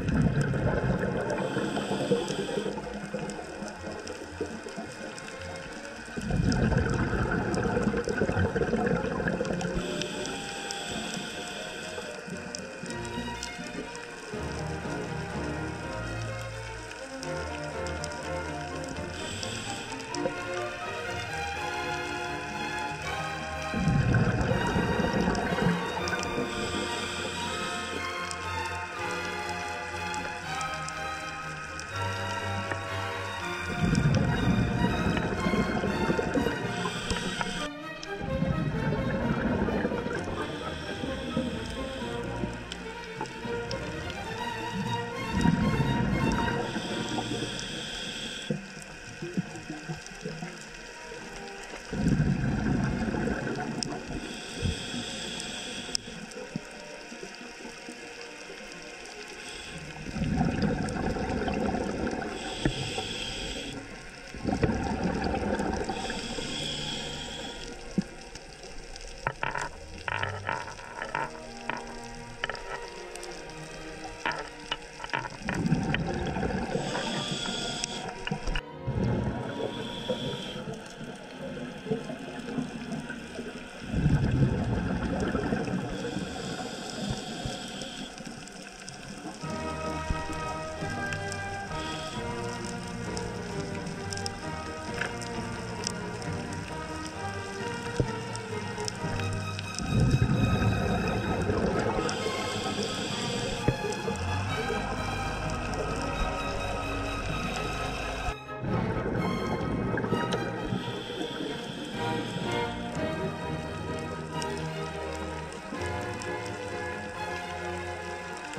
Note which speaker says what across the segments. Speaker 1: Thank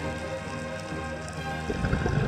Speaker 1: Thank you.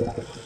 Speaker 2: Thank you.